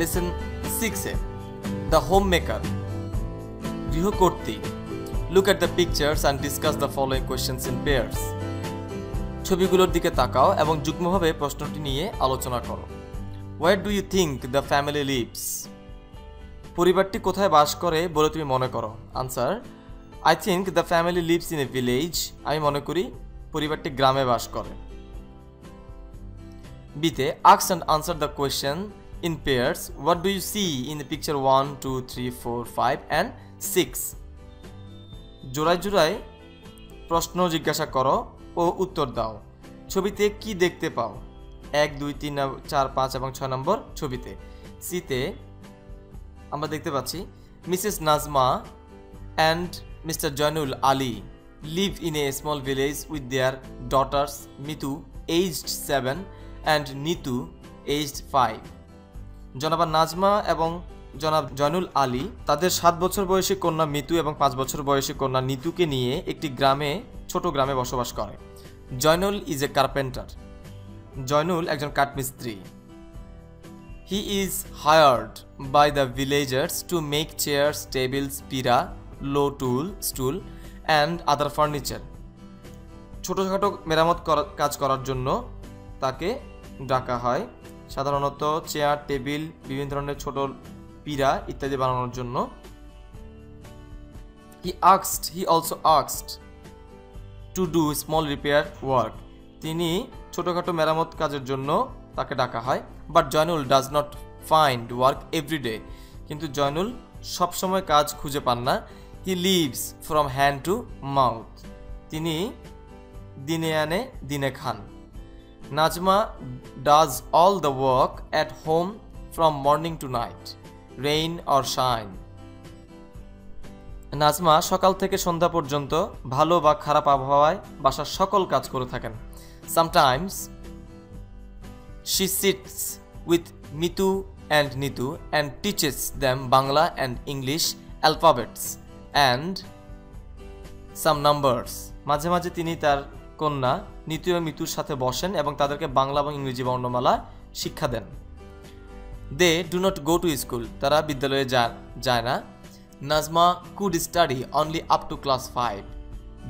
Lesson সিক্সে the home maker গৃহকর্তী look at the pictures and discuss the following questions in pairs ছবিগুলোর দিকে তাকাও এবং যুগ্মভাবে প্রশ্নটি নিয়ে আলোচনা করো। Where do you think the family lives পরিবারটি কোথায় বাস করে বলে তুমি মনে করো? Answer I think the family lives in a village আমি মনে করি পরিবারটি গ্রামে বাস করে। বিতে আক্স and answer the question in pairs what do you see in the picture one two three four five and six জোড়ায় জোড়ায় প্রশ্ন জিজ্ঞাসা করো ও উত্তর দাও। ছবিতে কি দেখতে পাও? এক, দুই, তিন চার, পাঁচ এবং ছয় নম্বর ছবিতে। সিতে আমরা দেখতে পাচ্ছি, Mrs Najma and Mr Zainul Ali live in a small village with their daughters Mitu aged seven and Nitu aged five জনাবা নাজমা এবং জনাব জয়নুল আলী, তাদের সাত বছর বয়সী কন্যা মিতু এবং পাঁচ বছর বয়সী কন্যা নিতুকে নিয়ে একটি গ্রামে, ছোট গ্রামে বসবাস করে। Zainul is a carpenter Zainul একজন কাঠমিস্ত্রি। He is hired by the villagers to make chairs tables pira low tool stool and other furniture ছোটোখাটো মেরামত কাজ করার জন্য তাকে ডাকা হয়। সাধারণত চেয়ার, টেবিল, বিভিন্ন ধরনের ছোট পিরা ইত্যাদি বানানোর জন্য। হি আক্সড he also আক্সড to do small repair work তিনি ছোটোখাটো মেরামত কাজের জন্য তাকে ডাকা হয় but Zainul does not find work every day কিন্তু জয়নুল সবসময় কাজ খুঁজে পান না। He lives from hand to mouth তিনি দিনে আনে, দিনে খান। Nazma does all the work at home from morning to night rain or shine Nazma সকাল থেকে সন্ধ্যা পর্যন্ত ভালো বা খারাপ আবহাওয়ায় বাসার সকল কাজ করে থাকেন। Sometimes she sits with Mitu and Nitu and teaches them Bangla and English alphabets and some numbers মাঝে মাঝে তিনি তার কন্যা নিতু মিতুর সাথে বসেন এবং তাদেরকে বাংলা এবং ইংরেজি বর্ণমালা শিক্ষা দেন। They do not go to school, তারা বিদ্যালয়ে যায় না। Najma could study only up to class five,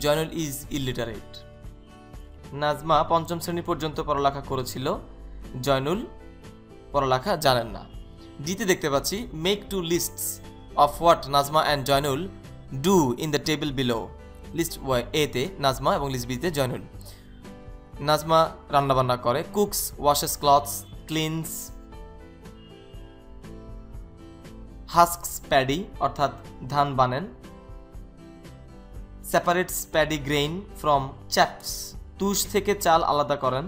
Zainul is illiterate. Najma পঞ্চম শ্রেণি পর্যন্ত পড়ালেখা করেছিল, জয়নুল পড়ালেখা জানেন না। ডিতে দেখতে পাচ্ছি make two lists of what Najma and Zainul do in the table below list এতে নাজমা এবং লিস্ট বিতে জয়নুল। নাজমা রান্নাবান্না করে cooks washes clothes cleans husks paddy অর্থাৎ ধান বানেন separates paddy grain from chaff তুষ থেকে চাল আলাদা করেন।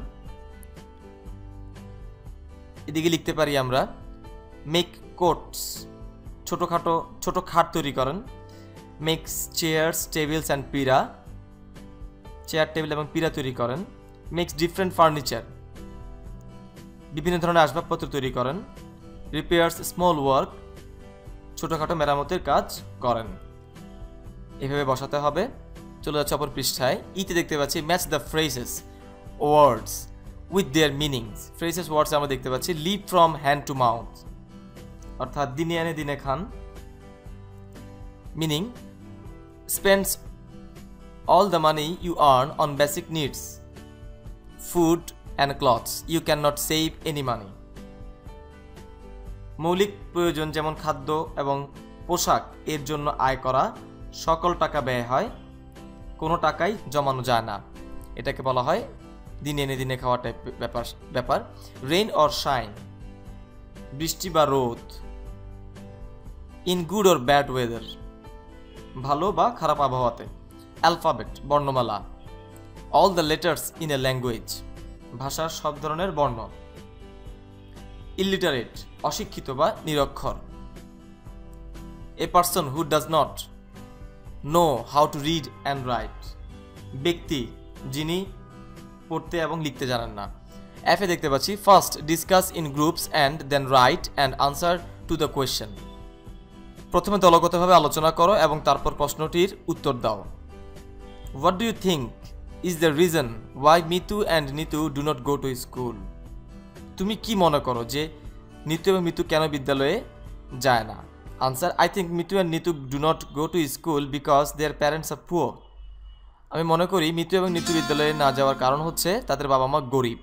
এদিকে লিখতে পারি আমরা মেক কোটস ছোটোখাটো, ছোট খাট তৈরি করেন makes chairs tables and pira chair table এবং পিরা তৈরি করেন। মেক্স ডিফারেন্ট ফার্নিচার বিভিন্ন ধরনের আসবাবপত্র তৈরি করেন রিপেয়ার্স স্মল ওয়ার্ক ছোটোখাটো মেরামতের কাজ করেন। এভাবে বসাতে হবে। চলে যাচ্ছে অপর পৃষ্ঠায়। ইতে দেখতে পাচ্ছি match the phrases words with their meanings phrases words আমরা দেখতে পাচ্ছি live from hand to mouth অর্থাৎ দিনে আনে, দিনে খান। Meaning spends all the money you earn on basic basic needs food and clothes. You cannot save any money. মৌলিক প্রয়োজন যেমন খাদ্য এবং পোশাক, এর জন্য আয় করা সকল টাকা ব্যয় হয়। কোনো টাকাই জমানো যায় না। এটাকে বলা হয় দিনে এনে দিনে খাওয়া টাইপ ব্যাপার ব্যাপার। রেইন অর শাইন বৃষ্টি বা রোদ in good or bad weather ভালো বা খারাপ আবহাওয়াতে। অ্যালফাবেট বর্ণমালা। All the letters in a language ভাষার সব ধরনের বর্ণ ইলিটারেট অশিক্ষিত বা নিরক্ষর। A person who does not know how to read and write ব্যক্তি যিনি পড়তে এবং লিখতে জানেন না। অ্যাফে দেখতে পাচ্ছি first discuss in groups and then write and answer to the question প্রথমে দলগতভাবে আলোচনা করো এবং তারপর প্রশ্নটির উত্তর দাও। What do you think is the reason why Mitu and Nitu do not go to school তুমি কি মনে করো যে নিতু এবং মিতু কেন বিদ্যালয়ে যায় না? Answer I think Mitu and Nitu do not go to school because their parents are poor আমি মনে করি মিতু এবং নিতু বিদ্যালয়ে না যাওয়ার কারণ হচ্ছে তাদের বাবা মা গরিব।